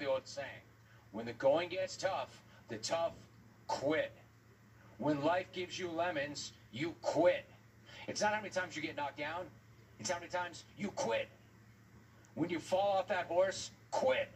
the old saying when the going gets tough, the tough quit. When life gives you lemons, you quit. It's not how many times you get knocked down, it's how many times you quit. When you fall off that horse, quit.